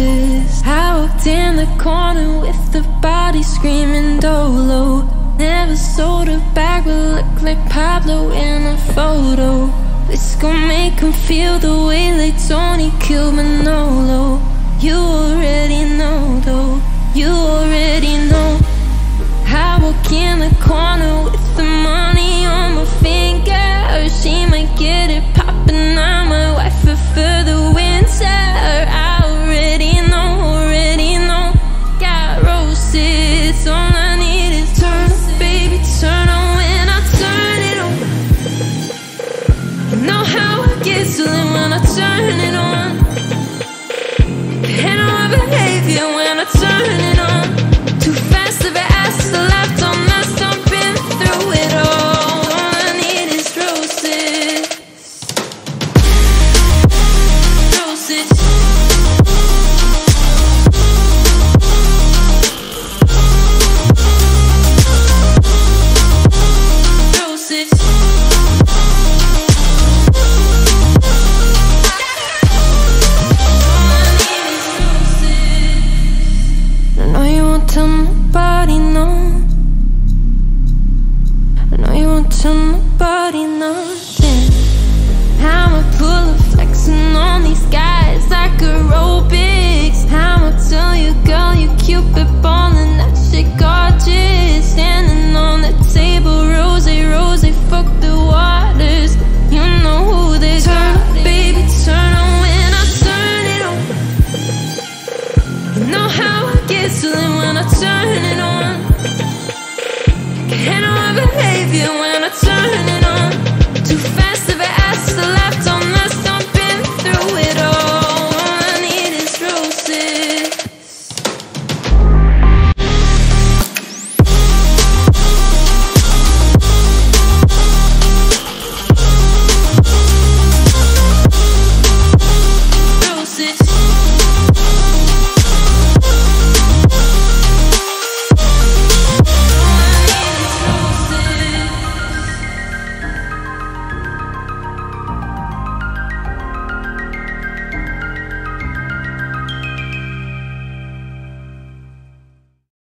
I walked in the corner with the body screaming dolo. Never sold a bag but look like Pablo in a photo. This gon' make him feel the way they told on. Can't help my behavior when I turn it on.